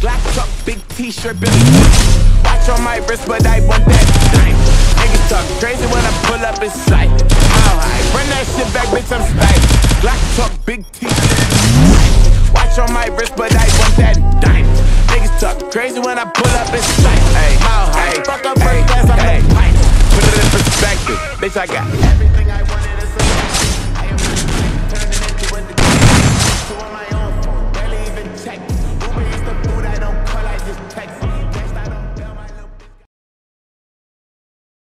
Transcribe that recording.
Black truck, big t-shirt, Billy. Watch on my wrist, but I want that dime. Niggas talk crazy when I pull up in sight. How high? Run that shit back, bitch, I'm spite. Black truck, big t-shirt. Watch on my wrist, but I want that dime. Niggas talk crazy when I pull up in sight. Hey, how high? Fuck up first class, I'm hey. Put it in perspective. Bitch, I got everything I want.